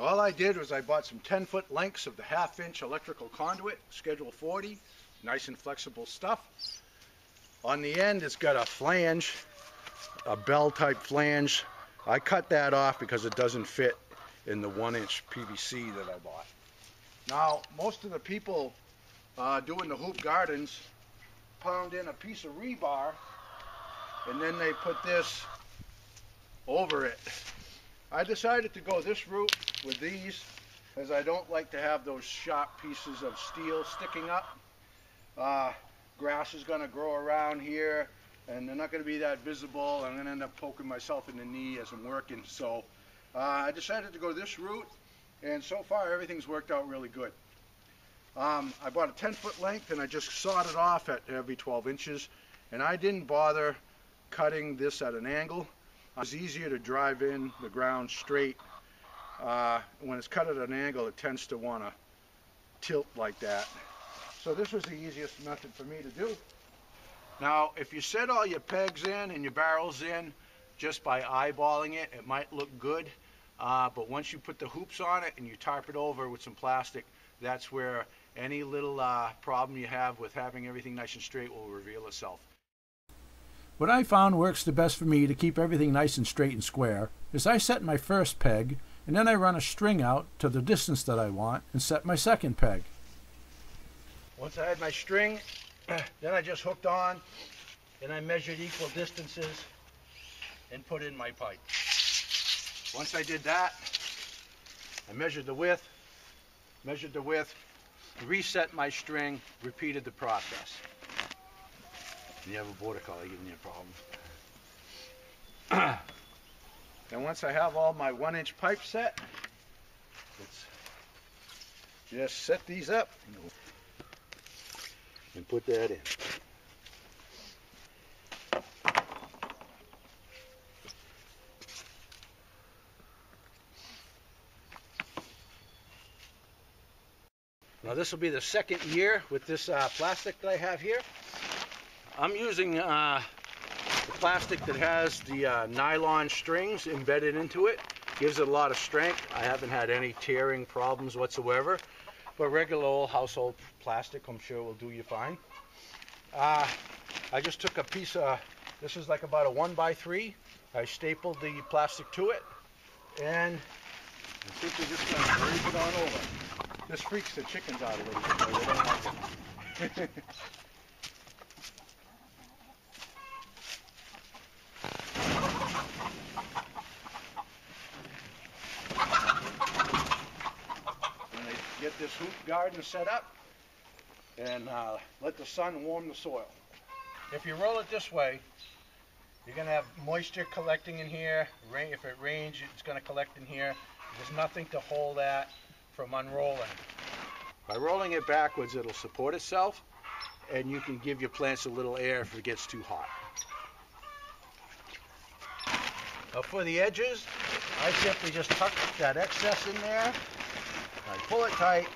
All I did was I bought some 10 foot lengths of the half inch electrical conduit, schedule 40, nice and flexible stuff. On the end it's got a flange, a bell type flange. I cut that off because it doesn't fit in the one inch PVC that I bought. Now most of the people uh, doing the hoop gardens pound in a piece of rebar and then they put this over it. I decided to go this route with these as I don't like to have those sharp pieces of steel sticking up. Uh, grass is going to grow around here and they're not going to be that visible. I'm going to end up poking myself in the knee as I'm working. So uh, I decided to go this route and so far everything's worked out really good. Um, I bought a 10 foot length and I just sawed it off at every 12 inches and I didn't bother cutting this at an angle. It's easier to drive in the ground straight. Uh, when it's cut at an angle it tends to want to tilt like that. So this was the easiest method for me to do. Now if you set all your pegs in and your barrels in just by eyeballing it, it might look good. Uh, but once you put the hoops on it and you tarp it over with some plastic, that's where any little uh, problem you have with having everything nice and straight will reveal itself. What I found works the best for me to keep everything nice and straight and square is I set my first peg and then I run a string out to the distance that I want and set my second peg. Once I had my string, then I just hooked on and I measured equal distances and put in my pipe. Once I did that, I measured the width, measured the width, reset my string, repeated the process. You have a border collie giving you a problem. And once I have all my one inch pipe set, let's just set these up and put that in. Now this will be the second year with this uh, plastic that I have here. I'm using uh, plastic that has the uh, nylon strings embedded into it. Gives it a lot of strength. I haven't had any tearing problems whatsoever. But regular old household plastic I'm sure will do you fine. Uh, I just took a piece of, this is like about a one by three. I stapled the plastic to it and I think we're just going to it on over. This freaks the chickens out a little bit. Though. They don't like it. When they get this hoop garden set up and uh, let the sun warm the soil. If you roll it this way, you're going to have moisture collecting in here. Rain, if it rains, it's going to collect in here. There's nothing to hold that from unrolling. By rolling it backwards, it'll support itself, and you can give your plants a little air if it gets too hot. Now for the edges, I simply just tuck that excess in there. I pull it tight.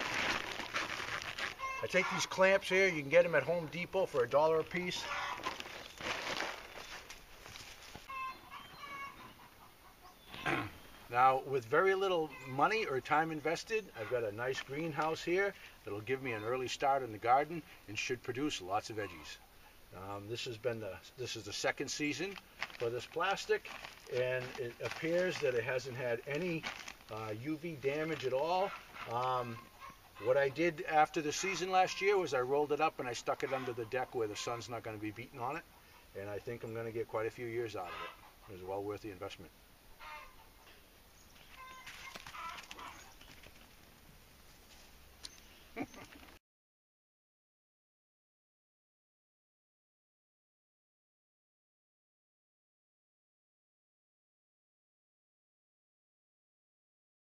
I take these clamps here. You can get them at Home Depot for a dollar a piece. Now, with very little money or time invested, I've got a nice greenhouse here that'll give me an early start in the garden and should produce lots of veggies. Um, this has been the this is the second season for this plastic, and it appears that it hasn't had any uh, UV damage at all. Um, what I did after the season last year was I rolled it up and I stuck it under the deck where the sun's not going to be beating on it, and I think I'm going to get quite a few years out of it. It was well worth the investment.